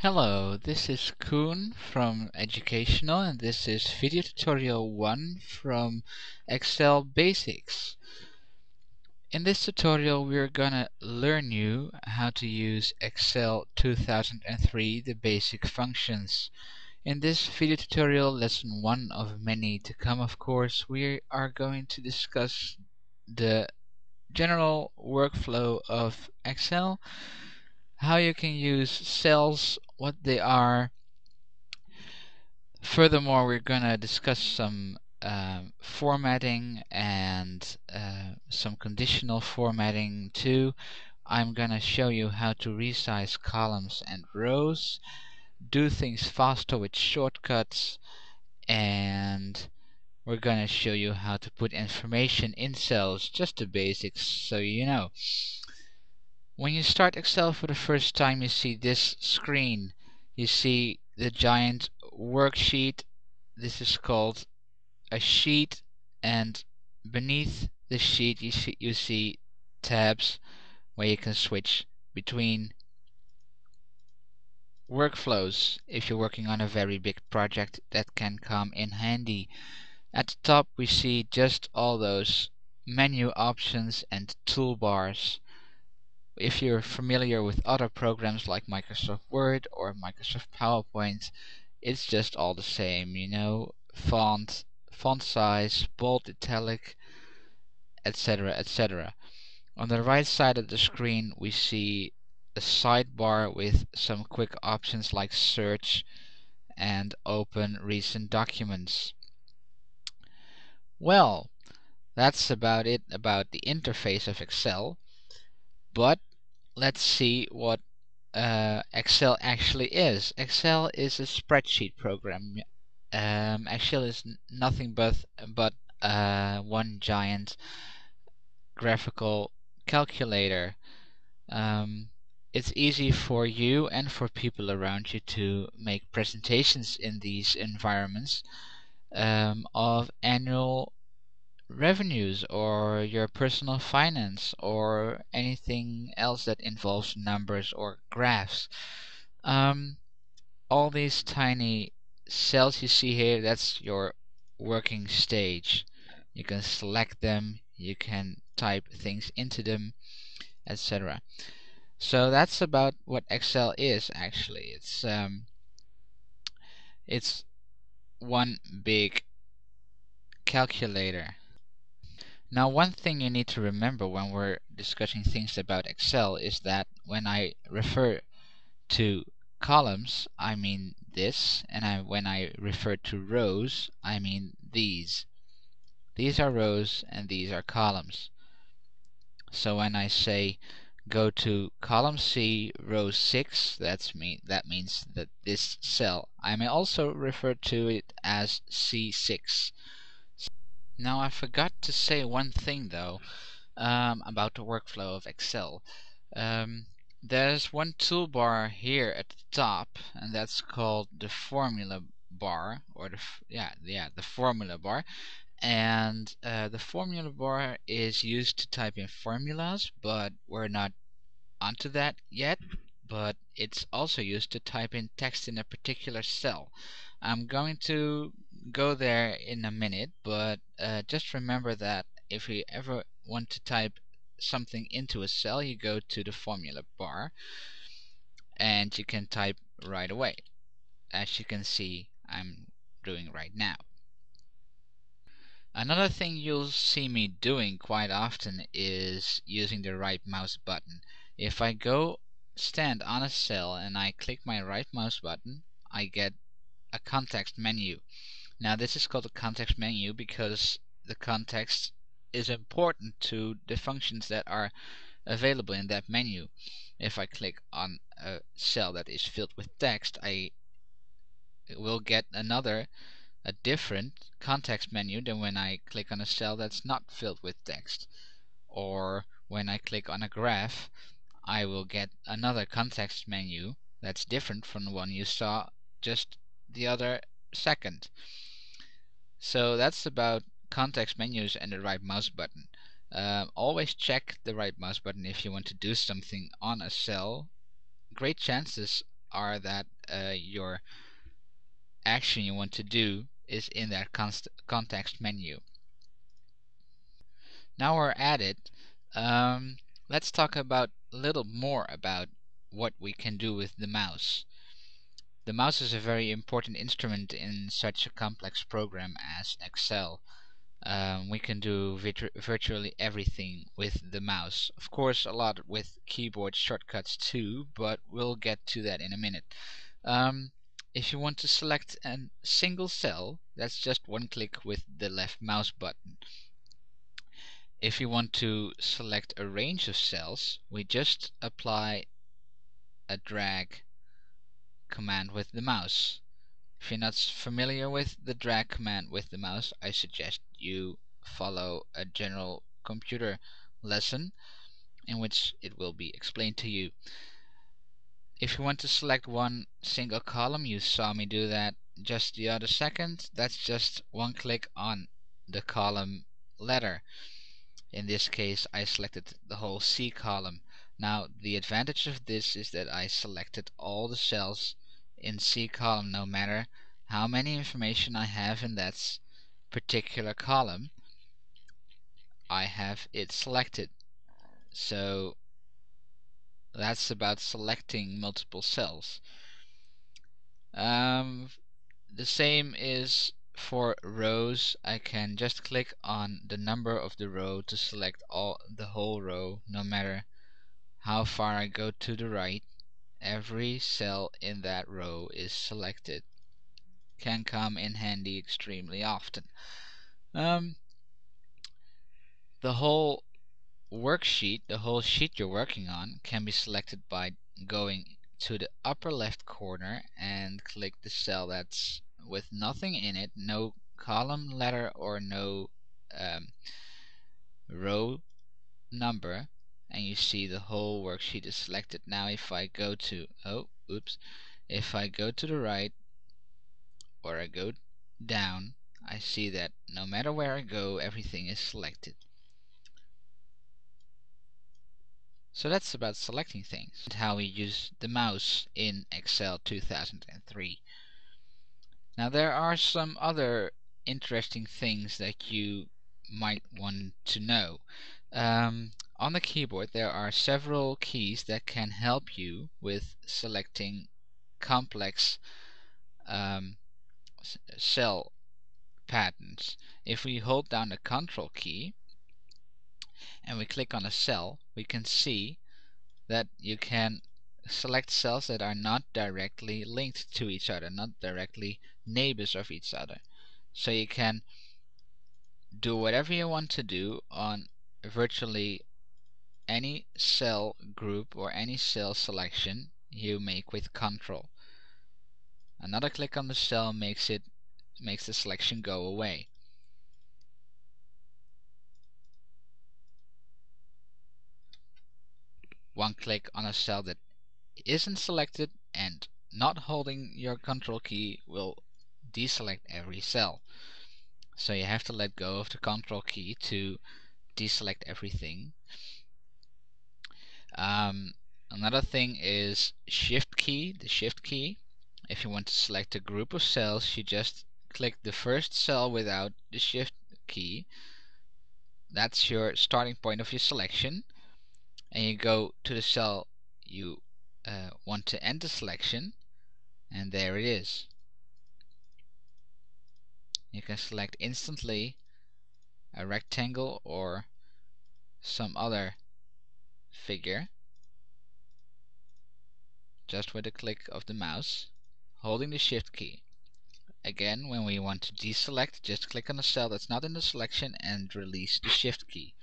Hello, this is Koen from EducationALL and this is video tutorial 1 from Excel Basics. In this tutorial we're gonna learn you how to use Excel 2003 the basic functions. In this video tutorial, lesson 1 of many to come of course, we are going to discuss the general workflow of Excel how you can use cells, what they are. Furthermore, we're going to discuss some um, formatting and uh, some conditional formatting too. I'm going to show you how to resize columns and rows, do things faster with shortcuts, and we're going to show you how to put information in cells, just the basics so you know. When you start Excel for the first time you see this screen. You see the giant worksheet. This is called a sheet and beneath the sheet you see, you see tabs where you can switch between workflows if you're working on a very big project that can come in handy. At the top we see just all those menu options and toolbars if you're familiar with other programs like Microsoft Word or Microsoft PowerPoint, it's just all the same, you know, font, font size, bold, italic, etc., etc. On the right side of the screen, we see a sidebar with some quick options like search and open recent documents. Well, that's about it about the interface of Excel. But let's see what uh, Excel actually is. Excel is a spreadsheet program. Um, Excel is nothing but but uh, one giant graphical calculator. Um, it's easy for you and for people around you to make presentations in these environments um, of revenues or your personal finance or anything else that involves numbers or graphs. Um, all these tiny cells you see here, that's your working stage. You can select them, you can type things into them, etc. So that's about what Excel is actually. It's um, it's one big calculator. Now one thing you need to remember when we're discussing things about Excel is that when I refer to columns I mean this and I, when I refer to rows I mean these. These are rows and these are columns. So when I say go to column C row 6 that's mean that means that this cell I may also refer to it as C6 now I forgot to say one thing though um, about the workflow of Excel. Um, there's one toolbar here at the top and that's called the formula bar or the yeah yeah the formula bar. And uh, the formula bar is used to type in formulas but we're not onto that yet. But it's also used to type in text in a particular cell. I'm going to go there in a minute, but uh, just remember that if you ever want to type something into a cell, you go to the formula bar and you can type right away, as you can see I'm doing right now. Another thing you'll see me doing quite often is using the right mouse button. If I go stand on a cell and I click my right mouse button, I get a context menu. Now this is called a context menu because the context is important to the functions that are available in that menu. If I click on a cell that is filled with text, I will get another, a different context menu than when I click on a cell that's not filled with text. Or when I click on a graph, I will get another context menu that's different from the one you saw just the other second. So that's about context menus and the right mouse button. Uh, always check the right mouse button if you want to do something on a cell. Great chances are that uh, your action you want to do is in that context menu. Now we're at it, um, let's talk about a little more about what we can do with the mouse. The mouse is a very important instrument in such a complex program as Excel. Um, we can do virtually everything with the mouse. Of course, a lot with keyboard shortcuts too, but we'll get to that in a minute. Um, if you want to select a single cell, that's just one click with the left mouse button. If you want to select a range of cells, we just apply a drag command with the mouse. If you're not familiar with the drag command with the mouse, I suggest you follow a general computer lesson in which it will be explained to you. If you want to select one single column, you saw me do that just the other second. That's just one click on the column letter. In this case, I selected the whole C column. Now the advantage of this is that I selected all the cells in C column no matter how many information I have in that particular column I have it selected. So that's about selecting multiple cells. Um, the same is for rows. I can just click on the number of the row to select all the whole row no matter how far I go to the right, every cell in that row is selected. Can come in handy extremely often. Um, the whole worksheet, the whole sheet you're working on, can be selected by going to the upper left corner and click the cell that's with nothing in it, no column letter or no um, row number and you see the whole worksheet is selected. Now if I go to, oh, oops, if I go to the right or I go down, I see that no matter where I go, everything is selected. So that's about selecting things and how we use the mouse in Excel 2003. Now there are some other interesting things that you might want to know. Um, on the keyboard there are several keys that can help you with selecting complex um, cell patterns. If we hold down the control key and we click on a cell we can see that you can select cells that are not directly linked to each other, not directly neighbors of each other. So you can do whatever you want to do on virtually any cell group or any cell selection you make with control. Another click on the cell makes it makes the selection go away. One click on a cell that isn't selected and not holding your control key will deselect every cell. So you have to let go of the control key to deselect everything um, another thing is shift key, the shift key. If you want to select a group of cells, you just click the first cell without the shift key. That's your starting point of your selection. And you go to the cell you uh, want to end the selection, and there it is. You can select instantly a rectangle or some other figure just with a click of the mouse holding the shift key. Again, when we want to deselect, just click on the cell that's not in the selection and release the shift key.